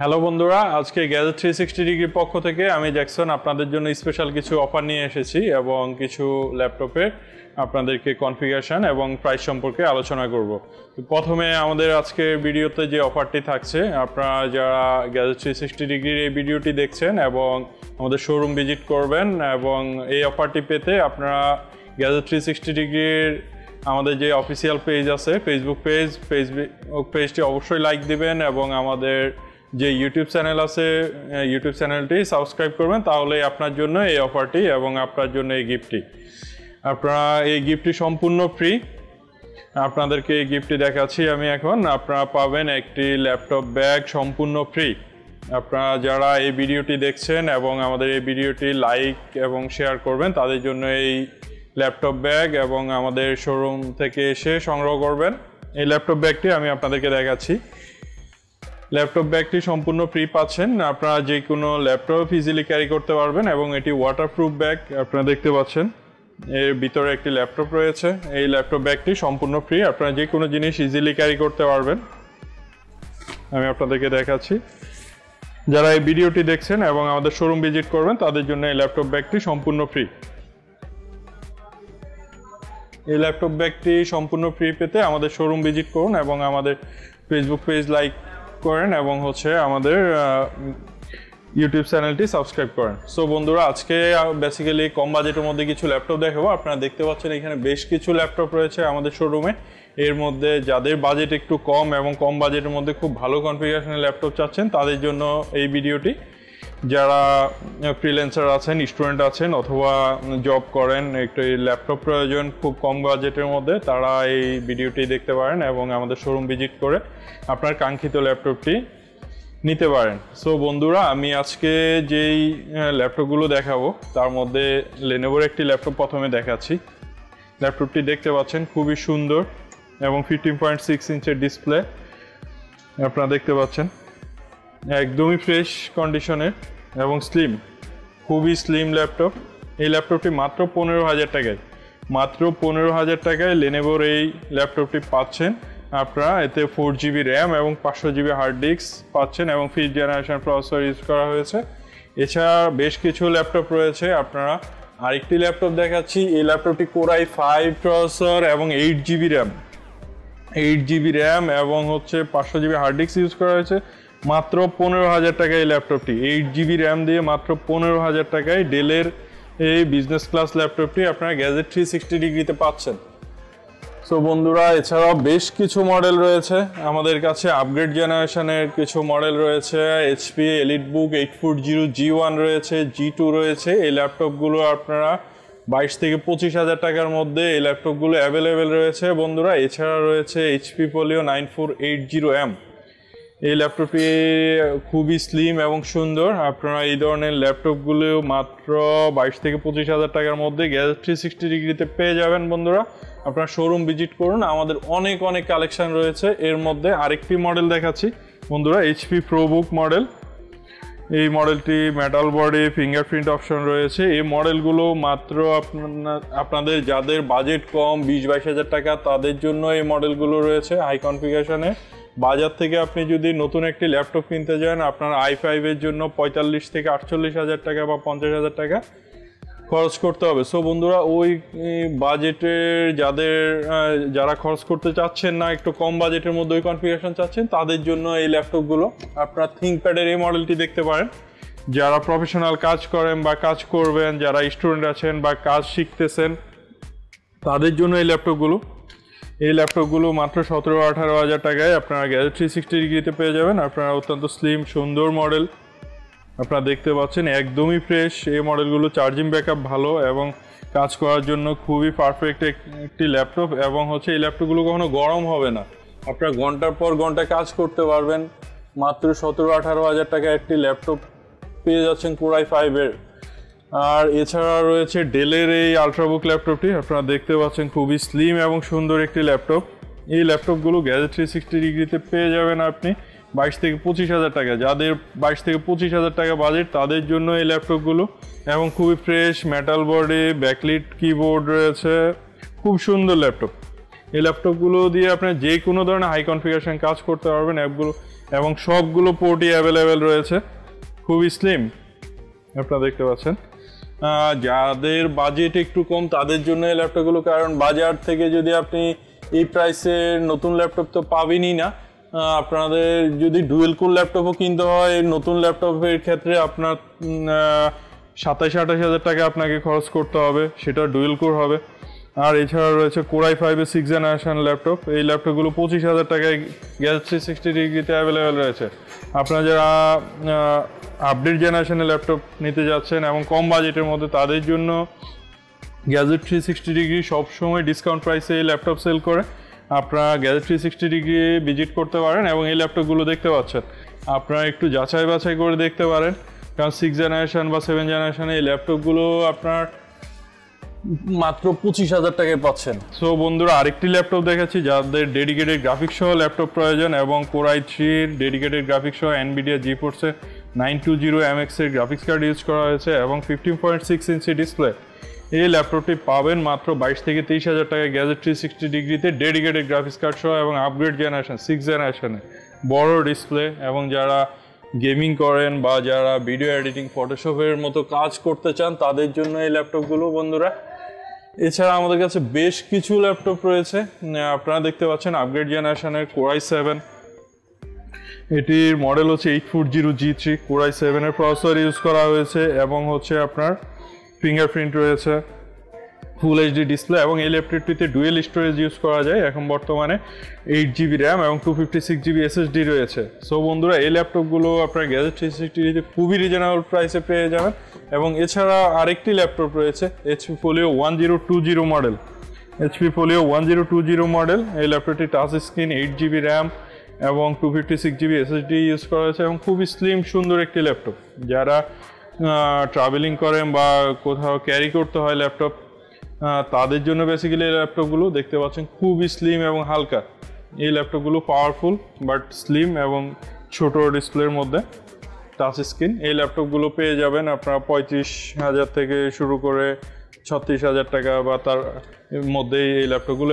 Hello বন্ধুরা, আজকে gadget three sixty ডিগ্রির পক্ষ থেকে আমি জ্যাকসন আপনাদের জন্য স্পেশাল কিছু অফার নিয়ে এসেছি এবং কিছু ল্যাপটপের আপনাদেরকে কনফিগারেশন এবং প্রাইস সম্পর্কে আলোচনা করব। প্রথমে আমাদের আজকে ভিডিওতে যে অফারটি থাকছে, আপনারা যারা গ্যাজেট থ্রি সিক্সটি ডিগ্রির এই ভিডিওটি দেখছেন এবং আমাদের শোরুম ভিজিট করবেন এবং এই অফারটি পেতে আপনারা গ্যাজেট থ্রি সিক্সটি ডিগ্রির আমাদের যে অফিসিয়াল পেজ আছে ফেসবুক পেজ ফেসবুক পেজটি অবশ্যই লাইক দিবেন এবং আমাদের যে ইউটিউব চ্যানেল আছে ইউটিউব চ্যানেলটি সাবস্ক্রাইব করবেন, তাহলে আপনার জন্য এই অফারটি এবং আপনার জন্য এই গিফটটি আপনারা এই গিফটটি সম্পূর্ণ ফ্রি আপনাদেরকে এই গিফটটি দেখাচ্ছি আমি এখন। আপনারা পাবেন একটি ল্যাপটপ ব্যাগ সম্পূর্ণ ফ্রি আপনারা যারা এই ভিডিওটি দেখছেন এবং আমাদের এই ভিডিওটি লাইক এবং শেয়ার করবেন, তাদের জন্য এই ল্যাপটপ ব্যাগ এবং আমাদের শোরুম থেকে এসে সংগ্রহ করবেন। এই ল্যাপটপ ব্যাগটি আমি আপনাদেরকে দেখাচ্ছি। ল্যাপটপ ব্যাগটি সম্পূর্ণ ফ্রি পাচ্ছেন। আপনারা যে কোনো ল্যাপটপ ইজিলি ক্যারি করতে পারবেন এবং এটি ওয়াটারপ্রুফ ব্যাগ আপনারা দেখতে পাচ্ছেন। এর ভিতরে একটি ল্যাপটপ রয়েছে। এই ল্যাপটপ ব্যাগটি সম্পূর্ণ ফ্রি আপনারা যে কোনো জিনিস ইজিলি ক্যারি করতে পারবেন। আমি আপনাদেরকে দেখাচ্ছি। যারা এই ভিডিওটি দেখছেন এবং আমাদের শোরুম ভিজিট করবেন, তাদের জন্য এই ল্যাপটপ ব্যাগটি সম্পূর্ণ ফ্রি এই ল্যাপটপ ব্যাগটি সম্পূর্ণ ফ্রি পেতে আমাদের শোরুম ভিজিট করুন এবং আমাদের ফেসবুক পেজ লাইক করেন এবং হচ্ছে আমাদের ইউটিউব চ্যানেলটি সাবস্ক্রাইব করেন। সো বন্ধুরা, আজকে বেসিক্যালি কম বাজেটের মধ্যে কিছু ল্যাপটপ দেখাবো। আপনারা দেখতে পাচ্ছেন এখানে বেশ কিছু ল্যাপটপ রয়েছে আমাদের শোরুমে এর মধ্যে যাদের বাজেট একটু কম এবং কম বাজেটের মধ্যে খুব ভালো কনফিগারেশনের ল্যাপটপ চাচ্ছেন, তাদের জন্য এই ভিডিওটি যারা ফ্রিল্যান্সার আছেন স্টুডেন্ট আছেন, অথবা জব করেন, একটু ল্যাপটপ প্রয়োজন খুব কম বাজেটের মধ্যে, তারা এই ভিডিওটি দেখতে পারেন এবং আমাদের শোরুম ভিজিট করে আপনার কাঙ্ক্ষিত ল্যাপটপটি নিতে পারেন। সো বন্ধুরা, আমি আজকে যেই ল্যাপটপগুলো দেখাবো, তার মধ্যে লেনোভোর একটি ল্যাপটপ প্রথমে দেখাচ্ছি। ল্যাপটপটি দেখতে পাচ্ছেন, খুবই সুন্দর এবং ফিফটিন পয়েন্ট সিক্স ইঞ্চের ডিসপ্লে আপনারা দেখতে পাচ্ছেন। একদমই ফ্রেশ কন্ডিশনের এবং স্লিম খুবই স্লিম ল্যাপটপ এই ল্যাপটপটি মাত্র পনেরো হাজার টাকায়। মাত্র পনেরো হাজার টাকায় লেনেভোর এই ল্যাপটপটি পাচ্ছেন। আপনারা এতে ফোর জিবি র্যাম এবং পাঁচশো জিবি হার্ড ডিস্ক পাচ্ছেন এবং ফিফথ জেনারেশন প্রসেসর ইউজ করা হয়েছে। এছাড়া বেশ কিছু ল্যাপটপ রয়েছে। আপনারা আরেকটি ল্যাপটপ দেখাচ্ছি। এই ল্যাপটপটি কোরাই ফাইভ প্রসেসর এবং eight GB RAM eight GB RAM এবং হচ্ছে পাঁচশো জিবি হার্ড ডিস্ক ইউজ করা হয়েছে। মাত্র পনেরো হাজার টাকায় ল্যাপটপটি। এইট জিবি র্যাম দিয়ে মাত্র পনেরো হাজার টাকায় ডেলের এই বিজনেস ক্লাস ল্যাপটপটি আপনারা গ্যাজেট থ্রি সিক্সটি ডিগ্রিতে পাচ্ছেন। সো বন্ধুরা, এছাড়াও বেশ কিছু মডেল রয়েছে। আমাদের কাছে আপগ্রেড জেনারেশনের কিছু মডেল রয়েছে। HP Elite Book eight four zero G one রয়েছে জি টু রয়েছে। এই ল্যাপটপগুলো আপনারা বাইশ থেকে পঁচিশ হাজার টাকার মধ্যে এই ল্যাপটপগুলো অ্যাভেলেবেল রয়েছে। বন্ধুরা, এছাড়া রয়েছে HP Folio nine four eight zero M এই ল্যাপটপটি খুবই স্লিম এবং সুন্দর। আপনারা এই ধরনের ল্যাপটপগুলো মাত্র বাইশ থেকে পঁচিশ হাজার টাকার মধ্যে গ্যাস থ্রি সিক্সটি ডিগ্রিতে পেয়ে যাবেন বন্ধুরা। আপনারা শোরুম ভিজিট করুন। আমাদের অনেক অনেক কালেকশন রয়েছে। এর মধ্যে আরেকটি মডেল দেখাচ্ছি। বন্ধুরা এইচপি প্রোবুক মডেল এই মডেলটি মেটাল বডি ফিঙ্গারপ্রিন্ট অপশন রয়েছে। এই মডেলগুলো মাত্র আপনার, আপনাদের যাদের বাজেট কম, বিশ, বাইশ হাজার টাকা, তাদের জন্য এই মডেলগুলো রয়েছে। হাই কনফিগারেশনে বাজার থেকে আপনি যদি নতুন একটি ল্যাপটপ কিনতে যান, আপনার আই ফাইভের জন্য পঁয়তাল্লিশ থেকে আটচল্লিশ হাজার টাকা বা পঞ্চাশ হাজার টাকা খরচ করতে হবে। সো বন্ধুরা, ওই বাজেটের যাদের যারা খরচ করতে চাচ্ছেন না, একটু কম বাজেটের মধ্যে ওই কনফিগারেশন চাচ্ছেন, তাদের জন্য এই ল্যাপটপগুলো আপনারা থিঙ্কপ্যাডের এই মডেলটি দেখতে পারেন। যারা প্রফেশনাল কাজ করেন বা কাজ করবেন, যারা স্টুডেন্ট আছেন বা কাজ শিখতেছেন, তাদের জন্য এই ল্যাপটপগুলো এই ল্যাপটপগুলো মাত্র সতেরো, আঠারো হাজার টাকায় আপনারা গ্যাজেট থ্রি সিক্সটি ডিগ্রিতে পেয়ে যাবেন। আপনারা অত্যন্ত স্লিম সুন্দর মডেল আপনারা দেখতে পাচ্ছেন একদমই ফ্রেশ এই মডেলগুলো চার্জিং ব্যাকআপ ভালো এবং কাজ করার জন্য খুবই পারফেক্ট একটি ল্যাপটপ এবং হচ্ছে এই ল্যাপটপগুলো কখনো গরম হবে না। আপনারা ঘণ্টার পর ঘণ্টা কাজ করতে পারবেন। মাত্র সতেরো, আঠারো হাজার টাকা একটি ল্যাপটপ পেয়ে যাচ্ছেন কোরাই ফাইভের আর এছাড়া রয়েছে ডেলের এই আলট্রাবুক ল্যাপটপটি আপনারা দেখতে পাচ্ছেন খুবই স্লিম এবং সুন্দর একটি ল্যাপটপ এই ল্যাপটপগুলো গ্যাজেট থ্রি সিক্সটি ডিগ্রিতে পেয়ে যাবেন আপনি বাইশ থেকে পঁচিশ হাজার টাকা। যাদের বাইশ থেকে পঁচিশ হাজার টাকা বাজেট তাদের জন্য এই ল্যাপটপগুলো এবং খুবই fresh metal body backlit keyboard রয়েছে। খুব সুন্দর ল্যাপটপ এই ল্যাপটপগুলো দিয়ে আপনি যে কোনো ধরনের হাই কনফিগারেশন কাজ করতে পারবেন অ্যাপগুলো। এবং সবগুলো পোর্টই অ্যাভেলেবেল রয়েছে। খুবই স্লিম আপনারা দেখতে পাচ্ছেন। যাদের বাজেট একটু কম, তাদের জন্য এই ল্যাপটপগুলো কারণ বাজার থেকে যদি আপনি এই প্রাইসে নতুন ল্যাপটপ তো পাবেনই না। আপনাদের যদি ডুয়েল কোর ল্যাপটপও কিনতে হয়, নতুন ল্যাপটপের ক্ষেত্রে আপনার সাতাশ আঠাশ হাজার টাকা আপনাকে খরচ করতে হবে, সেটা ডুয়েল কোর হবে। আর এছাড়া রয়েছে কোরাই ফাইভের সিক্স জেনারেশন ল্যাপটপ এই ল্যাপটপগুলো পঁচিশ হাজার টাকায় গ্যাস থ্রি সিক্সটি ডিগ্রিতে অ্যাভেলেবেল রয়েছে। আপনারা যারা আপডেট জেনারেশনের ল্যাপটপ নিতে যাচ্ছেন এবং কম বাজেটের মধ্যে তাদের জন্য গ্যাজেট থ্রি সিক্সটি ডিগ্রি সবসময় ডিসকাউন্ট প্রাইসে এই ল্যাপটপ সেল করে। আপনারা Gadget three sixty degree visit করতে পারেন এবং এই ল্যাপটপগুলো দেখতে পাচ্ছেন। আপনারা একটু যাচাই বাছাই করে দেখতে পারেন। কারণ সিক্স জেনারেশন বা সেভেন জেনারেশনে এই ল্যাপটপগুলো আপনার মাত্র পঁচিশ হাজার টাকায় পাচ্ছেন। সো বন্ধুরা, আরেকটি ল্যাপটপ দেখাচ্ছি, যাদের ডেডিকেটেড গ্রাফিক্স সহ ল্যাপটপ প্রয়োজন এবং কোরাই থ্রির ডেডিকেটেড গ্রাফিক্স সহ এনবিডিয়া জি ফোর্সের নাইন টু জিরো এম এক্সের গ্রাফিক্স কার্ড ইউজ করা হয়েছে এবং fifteen point six inch display এই ল্যাপটপটি পাবেন মাত্র বাইশ থেকে তেইশ হাজার টাকায় গ্যাজেট থ্রি সিক্সটি ডিগ্রিতে ডেডিকেটেড গ্রাফিক্স কার্ড সহ এবং আপগ্রেড জেনারেশন সিক্স জেনারেশনে বড় ডিসপ্লে এবং যারা গেমিং করেন বা যারা ভিডিও এডিটিং ফটোশপের মতো কাজ করতে চান, তাদের জন্য এই ল্যাপটপগুলো বন্ধুরা। এছাড়া আমাদের কাছে বেশ কিছু ল্যাপটপ রয়েছে। আপনারা দেখতে পাচ্ছেন আপগ্রেড জেনারেশনের কোরাই সেভেন এটির মডেল হচ্ছে eight four zero G three Core i সেভেনের প্রসেসর ইউজ করা হয়েছে এবং হচ্ছে আপনার ফিঙ্গারপ্রিন্ট রয়েছে। ফুল এইচডি ডিসপ্লে এবং এই ল্যাপটপটিতে ডুয়েল স্টোরেজ ইউজ করা যায়। এখন বর্তমানে এইট জিবি র্যাম এবং two fifty six GB SSD রয়েছে। সো বন্ধুরা, এই ল্যাপটপগুলো আপনার গ্যাজেট থ্রি সিক্সটিতে খুবই রিজনেবল প্রাইসে পেয়ে যাবেন। এবং এছাড়া আরেকটি ল্যাপটপ রয়েছে HP Folio one zero two zero model HP Folio one zero two zero model এই ল্যাপটপটি touch screen eight GB RAM এবং two fifty six GB SSD use করা হয়েছে এবং খুবই স্লিম সুন্দর একটি ল্যাপটপ যারা ট্রাভেলিং করেন বা কোথাও ক্যারি করতে হয় ল্যাপটপ তাদের জন্য বেসিক্যালি এই ল্যাপটপগুলো দেখতে পাচ্ছেন খুবই স্লিম এবং হালকা। এই ল্যাপটপগুলো পাওয়ারফুল বাট স্লিম এবং ছোট ডিসপ্লের মধ্যে টাচ স্ক্রিন এই ল্যাপটপগুলো পেয়ে যাবেন আপনারা পঁয়ত্রিশ হাজার থেকে শুরু করে ছত্রিশ হাজার টাকা বা তার মধ্যেই এই ল্যাপটপগুলো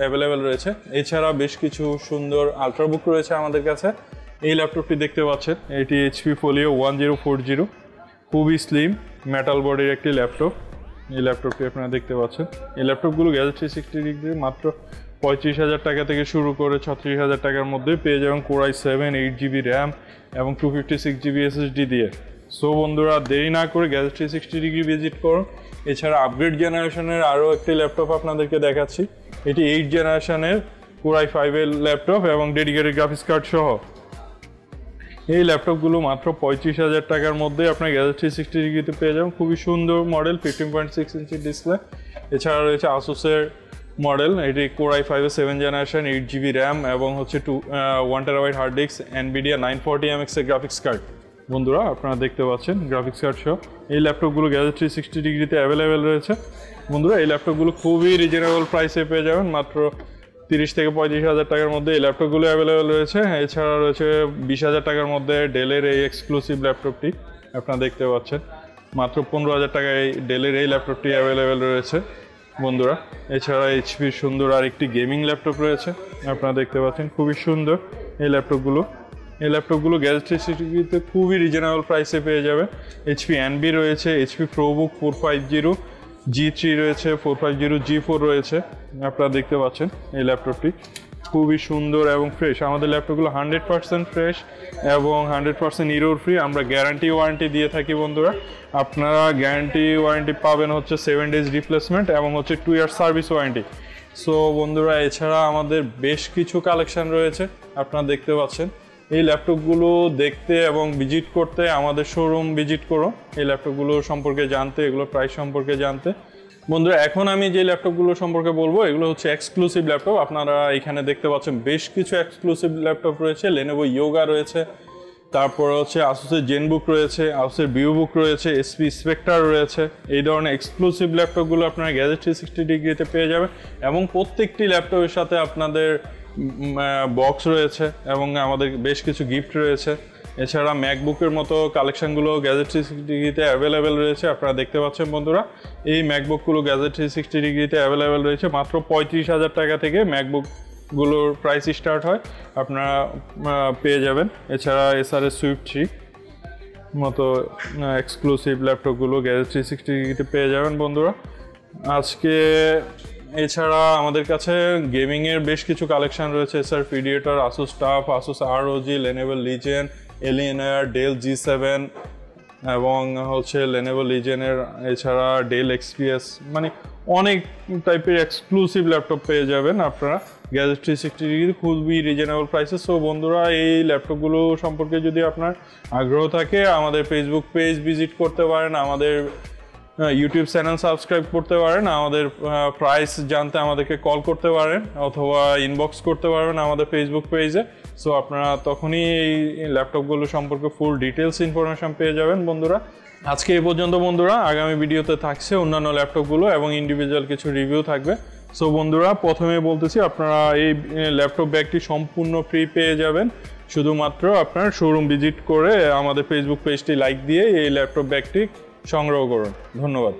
অ্যাভেলেবেল রয়েছে। এছাড়া বেশ কিছু সুন্দর আলট্রাবুক রয়েছে আমাদের কাছে। এই ল্যাপটপটি দেখতে পাচ্ছেন, এটি HP Folio one zero four zero খুবই স্লিম মেটাল বডির একটি ল্যাপটপ এই ল্যাপটপটি আপনারা দেখতে পাচ্ছেন। এই ল্যাপটপগুলো গ্যাজেট থ্রি সিক্সটি ডিগ্রি মাত্র পঁয়ত্রিশ হাজার টাকা থেকে শুরু করে ছত্রিশ হাজার টাকার মধ্যে পেয়ে যাবেন Core i seven eight GB RAM এবং two fifty six GB SSD দিয়ে। সো বন্ধুরা, দেরি না করে Gadget three sixty degree visit করুন। এছাড়া আপগ্রেড জেনারেশনের আরও একটি ল্যাপটপ আপনাদেরকে দেখাচ্ছি। এটি এইট জেনারেশনের কোরাই ফাইভের ল্যাপটপ এবং ডেডিকেটেড গ্রাফিক্স কার্ড সহ। এই ল্যাপটপগুলো মাত্র পঁয়ত্রিশ হাজার টাকার মধ্যে আপনার গ্যাজেট থ্রি সিক্সটি ডিগ্রিতে পেয়ে যাবেন। খুবই সুন্দর model fifteen point six inch display এছাড়া রয়েছে আসুসের মডেল এটি কোরাই ফাইভের seven generation eight GB RAM এবং হচ্ছে two one terabyte hard disk Nvidia nine forty M এক্সের গ্রাফিক্স কার্ড বন্ধুরা, আপনারা দেখতে পাচ্ছেন গ্রাফিক্স কার্ড সহ। এই ল্যাপটপগুলো গ্যাজেট থ্রি সিক্সটি ডিগ্রিতে অ্যাভেলেবেল রয়েছে। বন্ধুরা, এই ল্যাপটপগুলো খুবই রিজনেবল প্রাইসে পেয়ে যাবেন। মাত্র তিরিশ থেকে পঁয়ত্রিশ হাজার টাকার মধ্যে এই ল্যাপটপগুলো অ্যাভেলেবেল রয়েছে। এছাড়া রয়েছে বিশ হাজার টাকার মধ্যে ডেলের এই এক্সক্লুসিভ ল্যাপটপটি আপনারা দেখতে পাচ্ছেন। মাত্র পনেরো হাজার টাকায় এই ডেলের এই ল্যাপটপটি অ্যাভেলেবেল রয়েছে বন্ধুরা। এছাড়া এইচপির সুন্দর আরেকটি গেমিং ল্যাপটপ রয়েছে, আপনারা দেখতে পাচ্ছেন খুবই সুন্দর এই ল্যাপটপগুলো। এই ল্যাপটপগুলো গ্যাজেট্রিসিটিতে খুবই রিজনেবল প্রাইসে পেয়ে যাবে এইচপি এনবি রয়েছে HP ProBook four five zero G three রয়েছে four five zero G four রয়েছে, আপনারা দেখতে পাচ্ছেন এই ল্যাপটপটি। খুবই সুন্দর এবং ফ্রেশ আমাদের ল্যাপটপগুলো হান্ড্রেড পার্সেন্ট ফ্রেশ এবং হান্ড্রেড পার্সেন্ট ইরোর ফ্রি আমরা গ্যারান্টি ওয়ারেন্টি দিয়ে থাকি বন্ধুরা। আপনারা গ্যারান্টি ওয়ারেন্টি পাবেন হচ্ছে সেভেন ডেজ রিপ্লেসমেন্ট এবং হচ্ছে two year service warranty so বন্ধুরা, এছাড়া আমাদের বেশ কিছু কালেকশন রয়েছে। আপনারা দেখতে পাচ্ছেন। এই ল্যাপটপগুলো দেখতে এবং ভিজিট করতে আমাদের শোরুম ভিজিট করো। এই ল্যাপটপগুলো সম্পর্কে জানতে, এগুলো প্রাইস সম্পর্কে জানতে। বন্ধুরা, এখন আমি যে ল্যাপটপগুলো সম্পর্কে বলব, এগুলো হচ্ছে এক্সক্লুসিভ ল্যাপটপ আপনারা এখানে দেখতে পাচ্ছেন বেশ কিছু এক্সক্লুসিভ ল্যাপটপ রয়েছে। লেনোভো ইয়োগা রয়েছে, তারপর হচ্ছে আসুসের জেনবুক রয়েছে আসুসের ভিউবুক রয়েছে এসপি স্পেক্টার রয়েছে। এই ধরনের এক্সক্লুসিভ ল্যাপটপগুলো আপনারা গ্যাজেট থ্রি সিক্সটি ডিগ্রিতে পেয়ে যাবেন এবং প্রত্যেকটি ল্যাপটপের সাথে আপনাদের বক্স রয়েছে এবং আমাদের বেশ কিছু গিফট রয়েছে। এছাড়া ম্যাকবুকের মতো কালেকশনগুলো গ্যাজেট থ্রি সিক্সটি ডিগ্রিতে অ্যাভেলেবেল রয়েছে, আপনারা দেখতে পাচ্ছেন বন্ধুরা। এই ম্যাকবুকগুলো গ্যাজেট থ্রি সিক্সটি ডিগ্রিতে অ্যাভেলেবেল রয়েছে, মাত্র পঁয়ত্রিশ হাজার টাকা থেকে ম্যাকবুকগুলোর প্রাইস স্টার্ট হয়, আপনারা পেয়ে যাবেন। এছাড়া এসআরএস সুইফট থ্রি মতো এক্সক্লুসিভ ল্যাপটপগুলো গ্যাজেট থ্রি সিক্সটি ডিগ্রিতে পেয়ে যাবেন বন্ধুরা। আজকে এছাড়া আমাদের কাছে গেমিংয়ের বেশ কিছু কালেকশন রয়েছে Acer Predator Asus TUF Asus R O G Lenovo Legion Alienware Dell G seven এবং হচ্ছে লেনেবল লিজেনের এছাড়া ডেল এক্সপিএস মানে অনেক টাইপের এক্সক্লুসিভ ল্যাপটপ পেয়ে যাবেন আপনারা। গ্যাজেট থ্রি সিক্সটি ডিগ্রি খুবই রিজনেবল প্রাইসে সো বন্ধুরা, এই ল্যাপটপগুলো সম্পর্কে যদি আপনার আগ্রহ থাকে, আমাদের ফেসবুক পেজ ভিজিট করতে পারেন। আমাদের ইউটিউব চ্যানেল সাবস্ক্রাইব করতে পারেন, আমাদের প্রাইস জানতে আমাদেরকে কল করতে পারেন, অথবা ইনবক্স করতে পারবেন আমাদের ফেসবুক পেজে সো আপনারা তখনই এই ল্যাপটপগুলো সম্পর্কে ফুল ডিটেলস ইনফরমেশন পেয়ে যাবেন, বন্ধুরা। আজকে এই পর্যন্ত, বন্ধুরা। আগামী ভিডিওতে থাকছে অন্যান্য ল্যাপটপগুলো এবং ইন্ডিভিজুয়াল কিছু রিভিউ থাকবে। সো বন্ধুরা, প্রথমে বলতেছি, আপনারা এই ল্যাপটপ ব্যাগটি সম্পূর্ণ ফ্রি পেয়ে যাবেন। শুধুমাত্র আপনার শোরুম ভিজিট করে আমাদের ফেসবুক পেজটি লাইক দিয়ে এই ল্যাপটপ ব্যাগটি সংগ্রহ করুন। ধন্যবাদ।